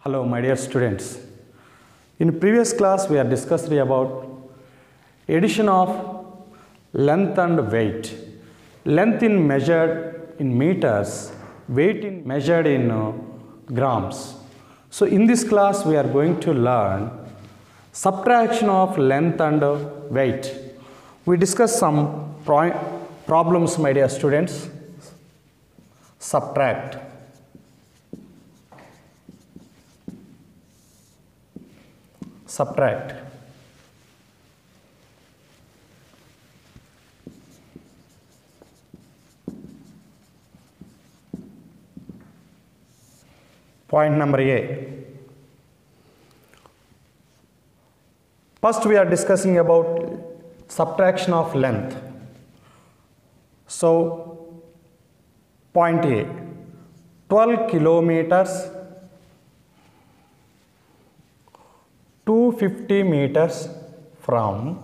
Hello, my dear students. In previous class, we are discussed about addition of length and weight. Length in measured in meters, weight in measured in uh, grams. So, in this class, we are going to learn subtraction of length and uh, weight. We discuss some pro- problems, my dear students. Subtract. subtract. Point number A. First, we are discussing about subtraction of length. So, point A 12 kilometers 250 meters from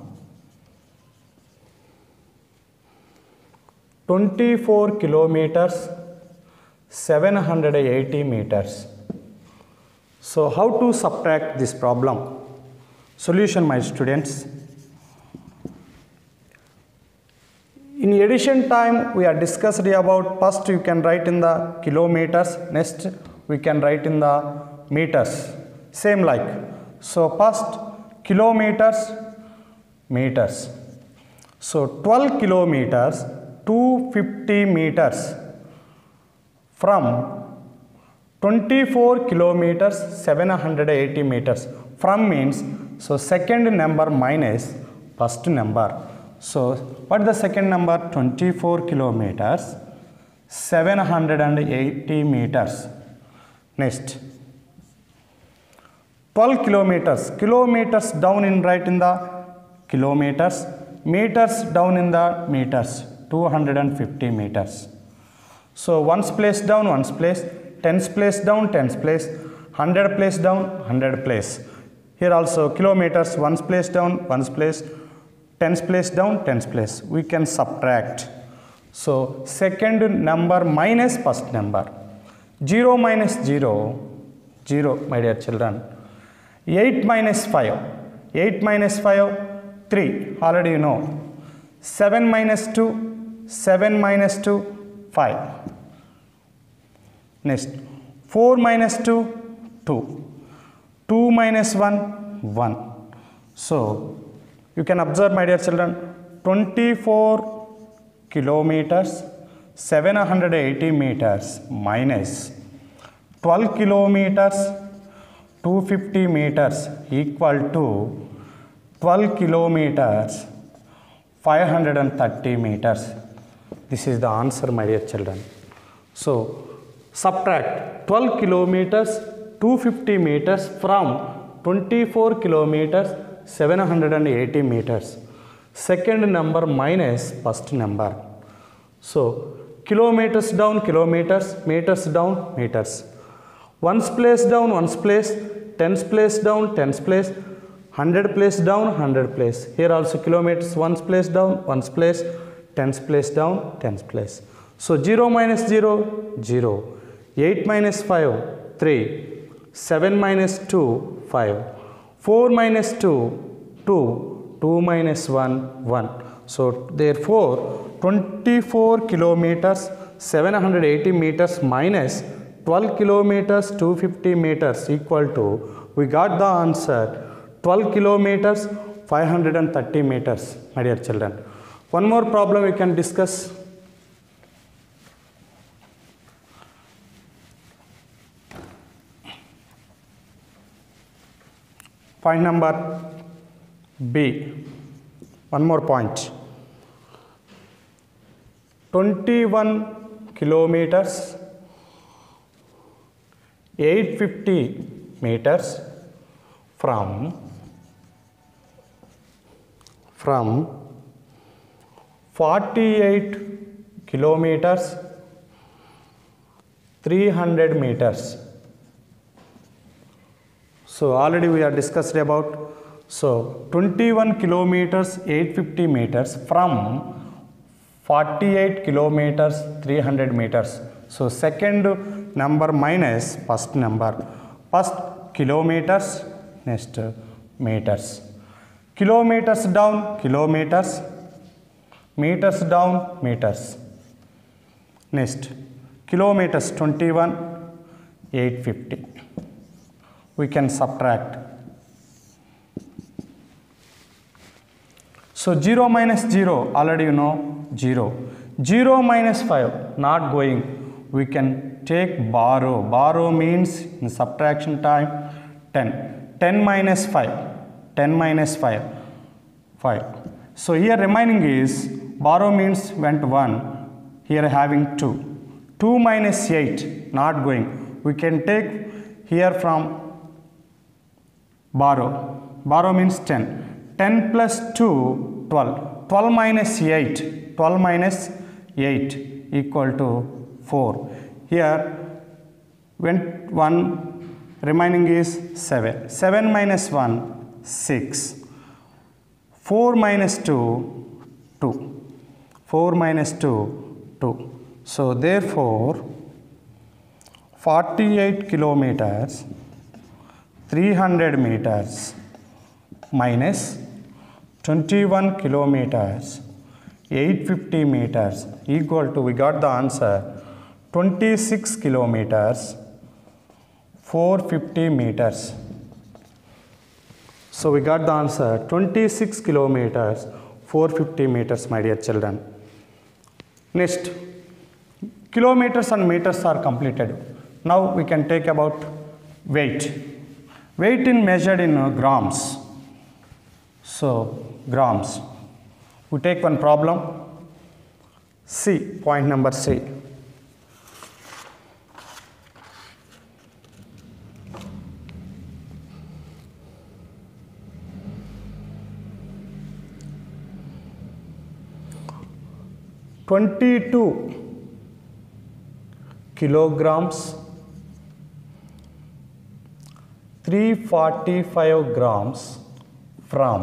24 kilometers 780 meters. So, how to subtract this problem? Solution, my students. In addition time, we are discussed about first you can write in the kilometers, next we can write in the meters. Same like so, first kilometers, meters. So, 12 kilometers, 250 meters from 24 kilometers, 780 meters. From means, so second number minus first number. So, what is the second number? 24 kilometers, 780 meters. Next. 12 kilometers. Kilometers down in right in the kilometers. Meters down in the meters. 250 meters. So ones place down ones place. Tens place down tens place. 100 place down 100 place. Here also kilometers ones place down ones place tens place down tens place we can subtract so second number minus first number 0 minus 0 0 my dear children 8 minus 5. 8 minus 5, 3. Already you know. 7 minus 2, 7 minus 2, 5. Next. 4 minus 2, 2. 2 minus 1, 1. So, you can observe my dear children, 24 kilometers, 780 meters minus 12 kilometers, 250 meters equal to 12 kilometers 530 meters. This is the answer, my dear children. So, subtract 12 kilometers 250 meters from 24 kilometers 780 meters. Second number minus first number. So, kilometers down, kilometers, meters down, meters. Ones place down, ones place, tens place down, tens place, 100 place down, 100 place. Here also kilometers, ones place down, ones place, tens place down, tens place. So 0 minus 0, 0. 8 minus 5, 3. 7 minus 2, 5. 4 minus 2, 2. 2 minus 1, 1. So therefore 24 kilometers, 780 meters minus 12 kilometers 250 meters equal to we got the answer 12 kilometers 530 meters my dear children one more problem we can discuss point number b one more point. point 21 kilometers 850 meters from from 48 kilometers 300 meters so already we are discussed about so 21 kilometers 850 meters from 48 kilometers 300 meters. So second number minus first number. First kilometers next meters. Kilometers down kilometers. Meters down meters. Next. Kilometers 21 850 we can subtract. So 0 minus 0 already you know 0 0 minus 5 not going. We can take borrow. Borrow means in subtraction time 10 10 minus 5 10 minus 5 5 so here remaining is borrow means went 1 here having 2 2 minus 8 not going. We can take here from borrow borrow means 10 10 plus 2 12 12 minus 8 12 minus 8 equal to 4 here when 1 remaining is 7 7 minus 1 6 4 minus 2 2 4 minus 2 2 so therefore 48 kilometers 300 meters minus 21 kilometers 850 meters equal to we got the answer 26 kilometers 450 meters. So we got the answer 26 kilometers 450 meters my dear children. Next kilometers and meters are completed. Now we can take about weight weight in measured in uh, grams. So grams. We take one problem. C point number c. Twenty-two kilograms 345 grams from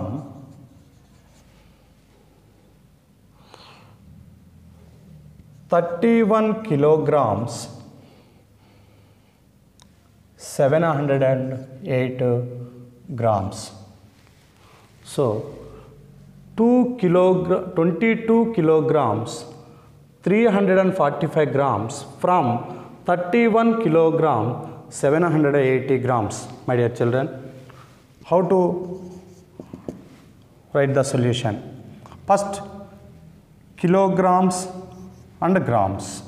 Thirty-one kilograms, seven hundred and eight grams. So, two kilogram, twenty-two kilograms, three hundred and forty-five grams from thirty-one kilogram, seven hundred and eighty grams. My dear children, how to write the solution? First, kilograms and grams.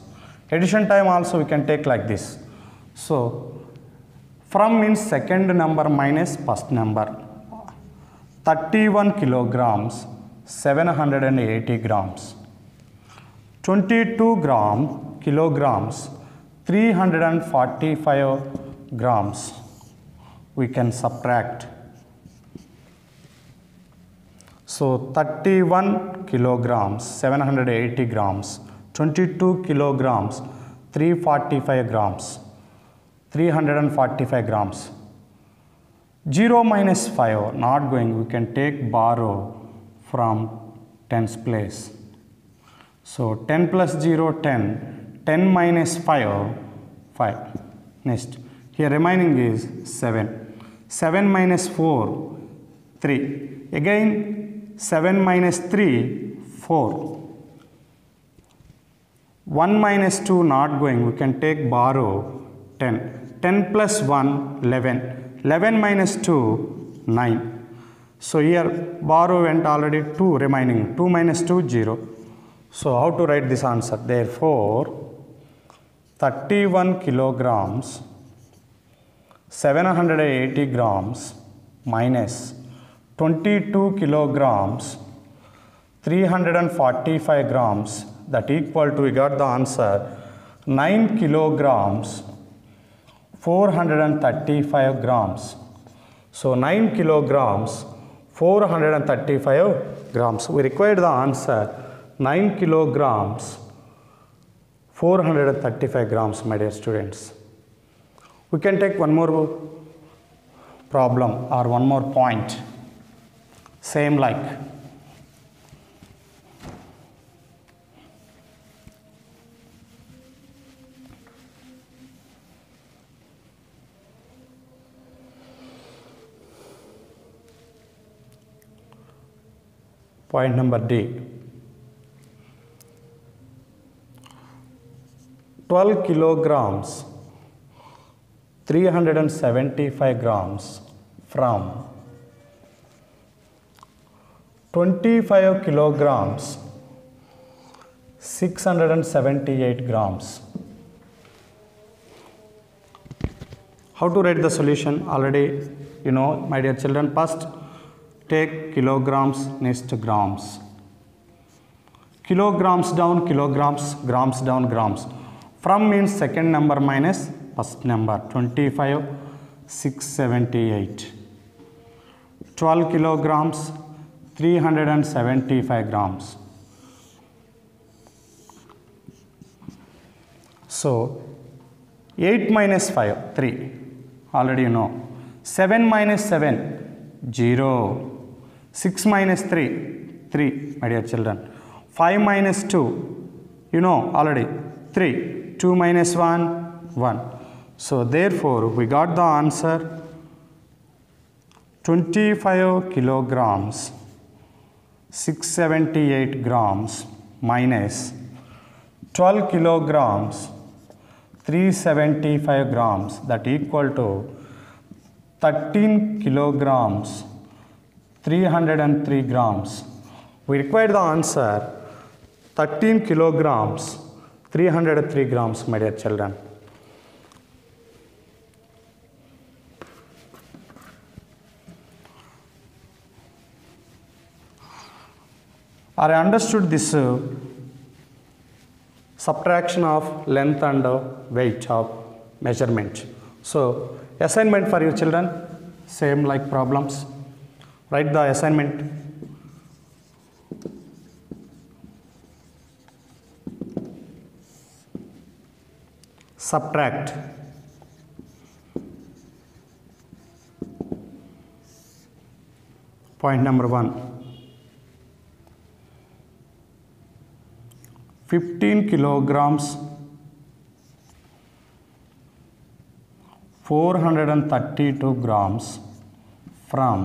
Addition time also we can take like this. So, from means second number minus first number. 31 kilograms, 780 grams. 22 gram kilograms, 345 grams. We can subtract. So 31 kilograms, 780 grams, 22 kilograms, 345 grams, 345 grams. 0 minus 5 not going, we can take borrow from tens place. So 10 plus 0, 10, 10 minus 5, 5. Next, here remaining is 7. 7 minus 4, 3. Again 7 minus 3, 4. 1 minus 2 not going, we can take borrow 10. 10 plus 1, 11. 11 minus 2, 9. So here borrow oh, went already 2 remaining, 2 minus 2, 0. So how to write this answer? Therefore, 31 kilograms, 780 grams minus 22 kilograms, 345 grams that equal to we got the answer 9 kilograms 435 grams. So 9 kilograms 435 grams. We required the answer 9 kilograms 435 grams my dear students. We can take one more problem or one more point. Same like. Point number D. 12 kilograms 375 grams from 25 kilograms 678 grams. How to write the solution? Already you know, my dear children. First, take kilograms, next grams. Kilograms down, kilograms, grams down, grams. From means second number minus first number 25, 678. 12 kilograms, 375 grams. So 8 minus 5, 3. Already you know. 7 minus 7, 0. 6 minus 3, 3, my dear children. 5 minus 2, you know already, 3. 2 minus 1, 1. So therefore, we got the answer 25 kilograms, 678 grams minus 12 kilograms, 375 grams that equal to 13 kilograms 303 grams we require the answer 13 kilograms 303 grams my dear children I understood this uh, subtraction of length and uh, weight of measurement. So, assignment for your children, same like problems. Write the assignment. Subtract. Point number one. 15 kilograms 432 grams from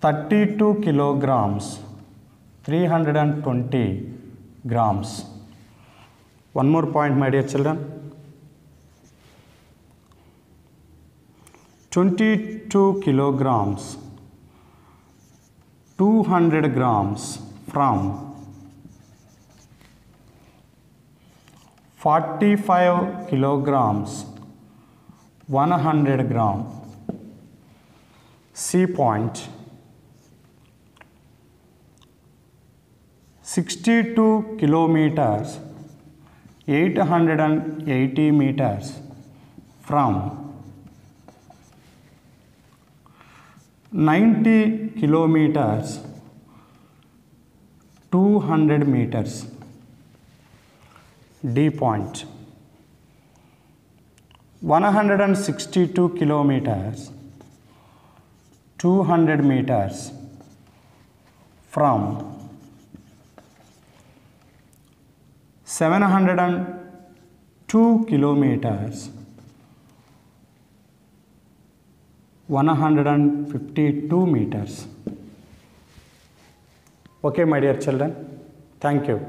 Thirty-two kilograms, three hundred and twenty grams. One more point, my dear children. Twenty-two kilograms, two hundred grams from forty-five kilograms, one hundred gram. C point. 62 kilometers 880 meters from 90 kilometers 200 meters D point. 162 kilometers 200 meters from 702 kilometers. 152 meters. Okay my dear children. Thank you